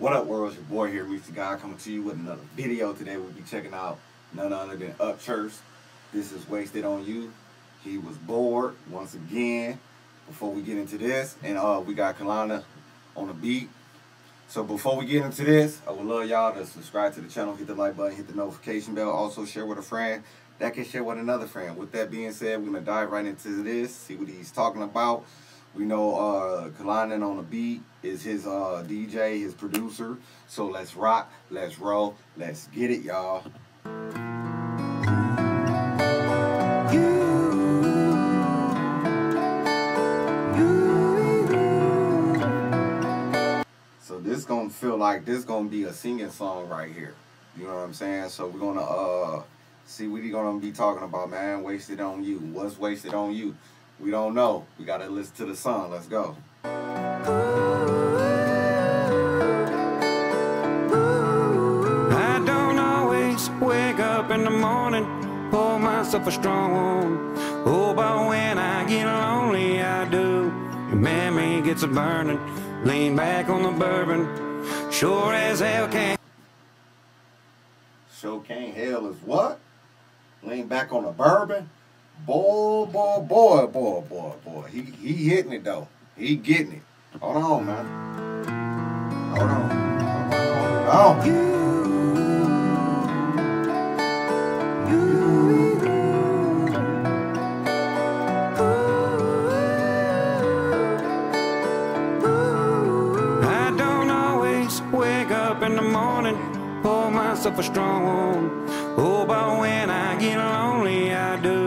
What up, world? It's your boy here, Reach the God, coming to you with another video. Today we'll be checking out none other than Upchurch. This is Wasted on You. He was bored once again. Before we get into this, and uh, we got Kalani on the beat. So before we get into this, I would love y'all to subscribe to the channel, hit the like button, hit the notification bell. Also share with a friend that can share with another friend. With that being said, we're gonna dive right into this, see what he's talking about. We know uh Kalani on the beat is his uh DJ, his producer. So let's rock, let's roll, let's get it, y'all. So this gonna feel like this gonna be a singing song right here. You know what I'm saying? So we're gonna uh see what he gonna be talking about, man. Wasted on you. What's wasted on you? We don't know. We gotta listen to the song. Let's go. I don't always wake up in the morning, pour myself a strong one. Oh, but when I get lonely, I do. Your memory gets a burning, lean back on the bourbon. Sure as hell can Show King Hell is what? Lean back on the bourbon. Boy, boy, boy, boy, boy, boy. He he hitting it though. He getting it. Hold on, man. Hold on. Hold on. Hold on. I don't always wake up in the morning, pour myself a strong one. Oh, but when I get lonely, I do.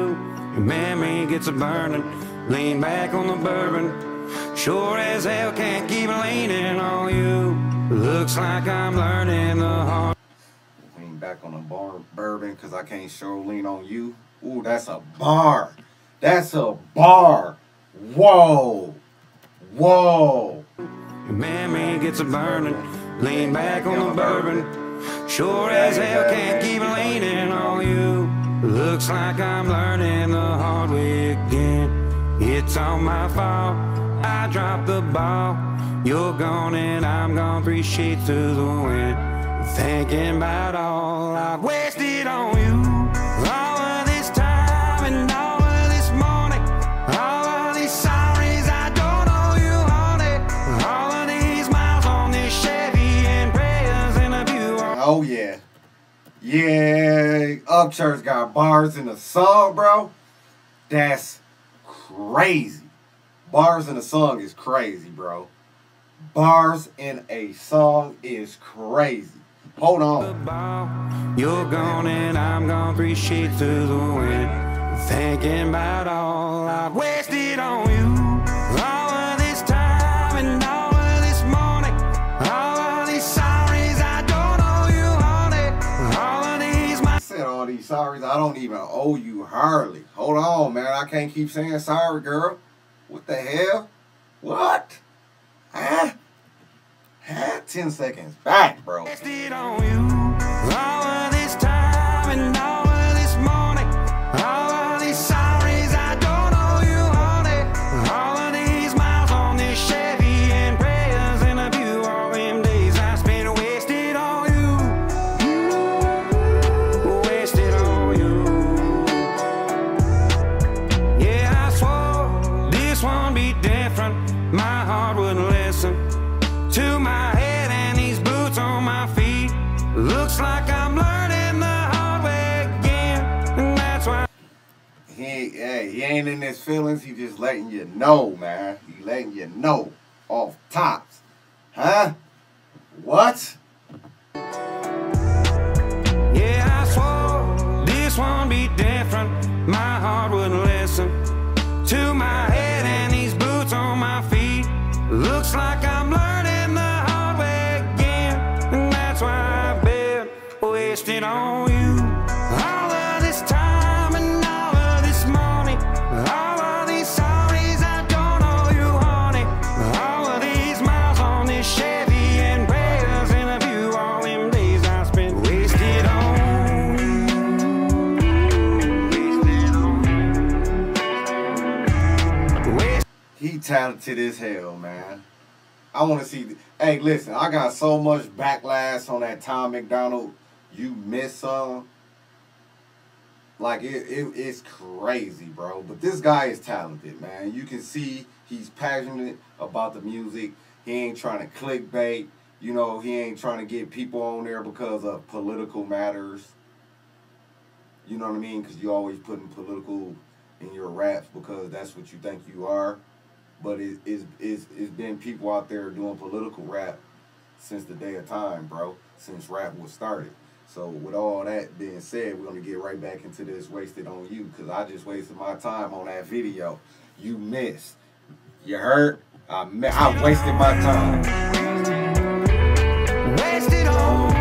Gets a burning, lean back on the bourbon. Sure as hell can't keep leaning on you. Looks like I'm learning the hard. Lean back on the bar bourbon because I can't sure lean on you. Ooh, that's a bar. That's a bar. Whoa. Whoa. Your memory gets a burning, lean back on the bourbon. Sure as hell can't keep leaning on you. Looks like I'm learning the hard way. It's all my fault. I dropped the ball. You're gone and I'm gone three sheets to the wind. Thinking about all I've wasted on you. All of this time and all of this money. All of these sorries I don't owe you, honey. All of these miles on this Chevy and prayers in a view. Oh yeah. Yeah. Upchurch got bars in the song, bro. That's crazy. Bars in a song is crazy, bro. Bars in a song is crazy. Hold on. You're gone and I'm gone three sheets to the wind. Thinking about all I've wasted on sorries. I don't even owe you hardly. Hold on, man. I can't keep saying sorry, girl. What the hell? What? Huh? Huh? Ten seconds back, bro. One be different. My heart wouldn't listen to my head and these boots on my feet. Looks like I'm learning the hard way again, and that's why. He hey, he ain't in his feelings. He just letting you know, man. He letting you know off tops. Huh? What? Looks like I'm learning the hard way again, and that's why I've been wasted on He talented as hell, man. I want to see. The, hey, listen, I got so much backlash on that Tom MacDonald. You miss some. Like it, it, it's crazy, bro. But this guy is talented, man. You can see he's passionate about the music. He ain't trying to clickbait. You know, he ain't trying to get people on there because of political matters. You know what I mean? Because you always putting political in your raps because that's what you think you are. But it, it's, it's, it's been people out there doing political rap since the day of time, bro. Since rap was started. So with all that being said, we're gonna get right back into this wasted on you because I just wasted my time on that video. You missed. You heard? I I wasted my time. Wasted on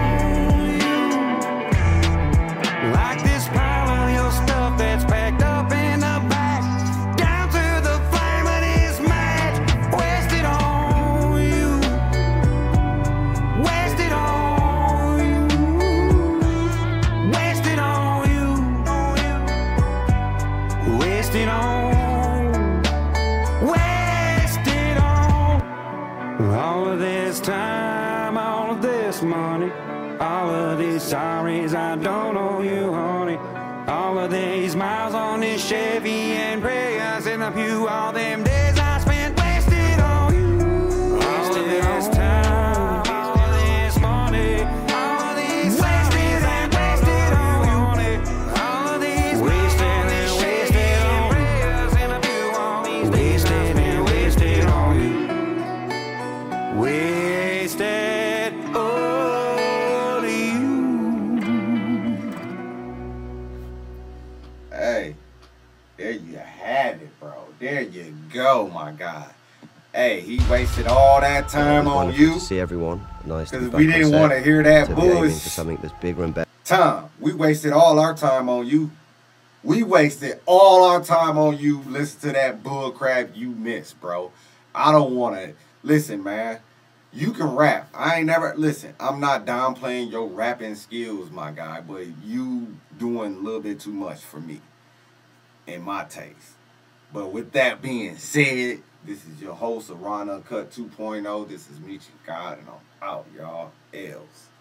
All of this time, all of this money, all of these sorries I don't owe you, honey. All of these miles on this Chevy and prayers in the pew, all them days have it, bro. There you go, my guy. Hey, he wasted all that time on you to see everyone. Nice to be because we didn't want to hear that to be aiming for bullshit. something that's bigger and better. Tom, we wasted all our time on you. We wasted all our time on you. Listen to that bullcrap you missed, bro. I don't want to listen, man. You can rap. I ain't never listen. I'm not downplaying your rapping skills, my guy, but you doing a little bit too much for me, in my taste. But with that being said, this is your host, Raw And Uncut 2.0. This is Michi God, and I'm out, y'all. L's.